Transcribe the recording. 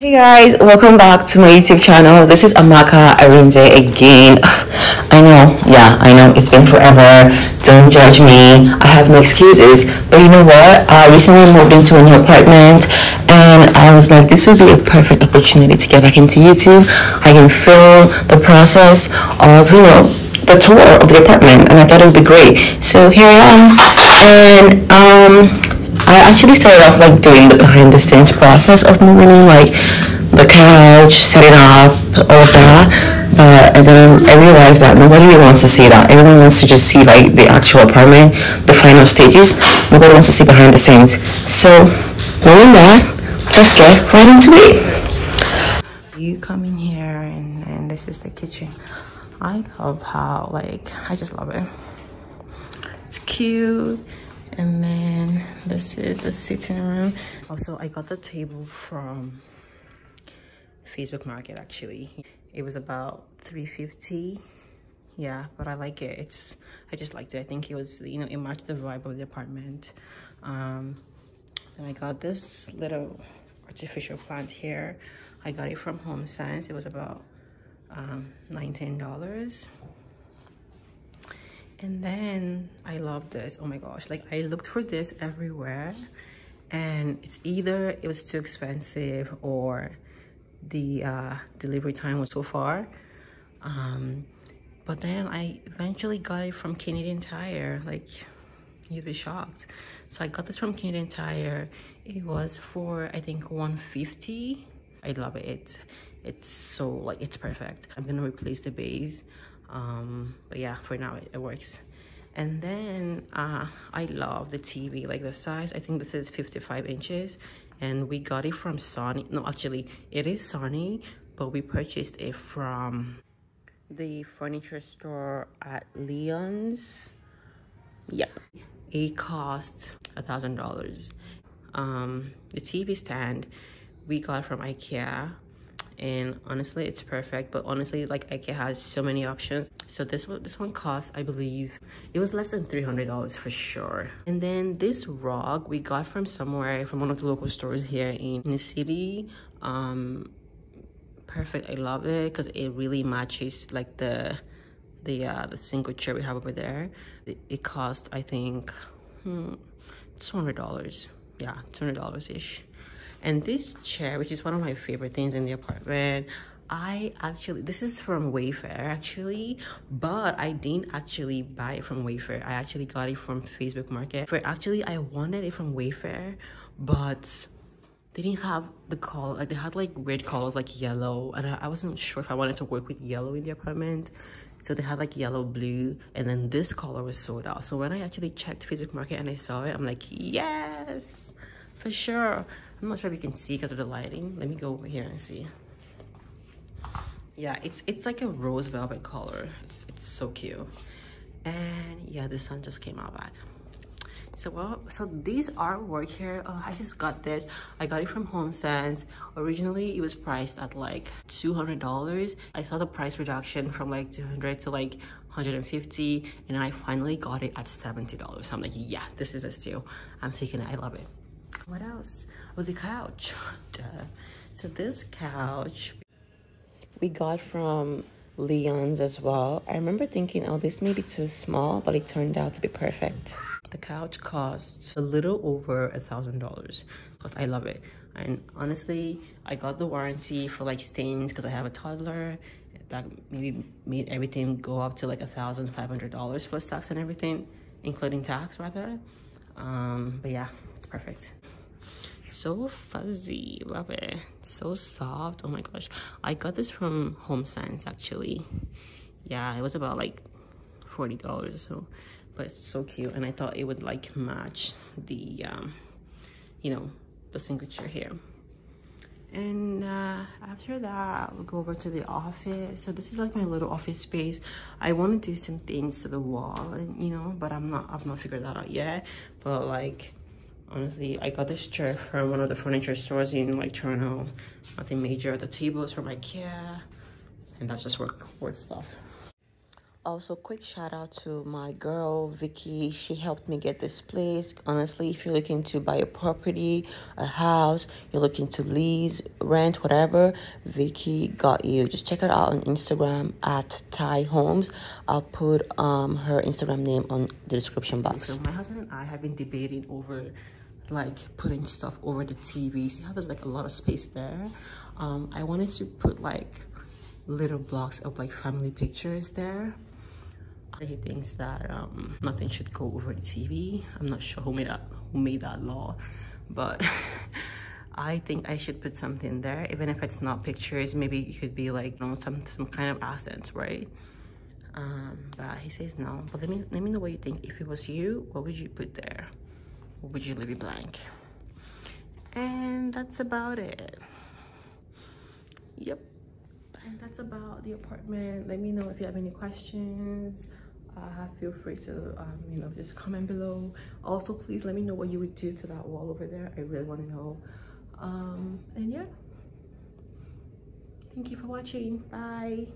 Hey guys, welcome back to my YouTube channel. This is Amaka Arinze again. I know, yeah, I know it's been forever. Don't judge me. I have no excuses. But you know what? I recently moved into a new apartment and I was like, this would be a perfect opportunity to get back into YouTube. I can film the process of, you know, the tour of the apartment and I thought it would be great. So here I am. And um I actually started off like doing the behind the scenes process of moving in, like the couch, setting up, all of that. But and then I realized that nobody really wants to see that. Everyone wants to just see like the actual apartment, the final stages. Nobody wants to see behind the scenes. So knowing that, let's get right into it. You come in here and, and this is the kitchen. I love how like I just love it. It's cute and then this is the sitting room. Also i got the table from facebook market actually. It was about 350 yeah but i like it. It's i just liked it. I think it was you know it matched the vibe of the apartment. Um then i got this little artificial plant here. I got it from home sense it was about um 19 dollars and then i love this. Oh my gosh. Like i looked for this everywhere. And it's either it was too expensive or the uh, delivery time was so far. Um, but then i eventually got it from canadian tire. Like you'd be shocked. So i got this from canadian tire. It was for i think 150 i love it. It's so like it's perfect. I'm gonna replace the base um but yeah for now it, it works. And then uh i love the tv like the size. I think this is 55 inches. And we got it from sony. No actually it is sony but we purchased it from the furniture store at leon's. Yep. It cost a thousand dollars. Um the tv stand we got from ikea and honestly it's perfect but honestly like ikea has so many options. So this one this one cost i believe it was less than 300 dollars for sure. And then this rug we got from somewhere from one of the local stores here in, in the city um perfect. I love it because it really matches like the the uh the single chair we have over there. It, it cost i think hmm, 200 dollars. Yeah 200 dollars ish and this chair, which is one of my favorite things in the apartment, I actually, this is from Wayfair actually, but I didn't actually buy it from Wayfair. I actually got it from Facebook Market. For actually, I wanted it from Wayfair, but they didn't have the color, like they had like weird colors like yellow, and I, I wasn't sure if I wanted to work with yellow in the apartment. So they had like yellow, blue, and then this color was sold out. So when I actually checked Facebook Market and I saw it, I'm like, yes, for sure. I'm not sure if you can see because of the lighting. Let me go over here and see. Yeah, it's it's like a rose velvet color. It's, it's so cute. And yeah, the sun just came out back. So well, so these artwork here, oh, I just got this. I got it from HomeSense. Originally, it was priced at like $200. I saw the price reduction from like 200 to like 150 and I finally got it at $70. So I'm like, yeah, this is a steal. I'm taking it, I love it. What else? The couch. Duh. So this couch we got from Leon's as well. I remember thinking, oh, this may be too small, but it turned out to be perfect. The couch costs a little over a thousand dollars because I love it. And honestly, I got the warranty for like stains because I have a toddler that maybe made everything go up to like a thousand five hundred dollars plus tax and everything, including tax rather. Um, but yeah, it's perfect so fuzzy love it so soft. Oh my gosh. I got this from HomeSense actually. Yeah it was about like 40 dollars so but it's so cute and i thought it would like match the um you know the signature here. And uh, after that we'll go over to the office. So this is like my little office space. I want to do some things to the wall and you know but i'm not i've not figured that out yet. But like honestly i got this chair from one of the furniture stores in like toronto. Nothing major. The table is from ikea and that's just work work stuff also quick shout out to my girl Vicky. She helped me get this place. Honestly, if you're looking to buy a property, a house, you're looking to lease, rent, whatever, Vicky got you. Just check her out on Instagram at Tai Homes. I'll put um her Instagram name on the description box. So my husband and I have been debating over like putting stuff over the TV. See how there's like a lot of space there? Um, I wanted to put like little blocks of like family pictures there. He thinks that um, nothing should go over the TV. I'm not sure who made that who made that law, but I think I should put something there, even if it's not pictures. Maybe it could be like you know some some kind of accents, right? Um, but he says no. But let me let me know what you think. If it was you, what would you put there? Would you leave it blank? And that's about it. Yep and that's about the apartment let me know if you have any questions uh, feel free to um, you know just comment below. Also please let me know what you would do to that wall over there. I really want to know. Um, and yeah. Thank you for watching. Bye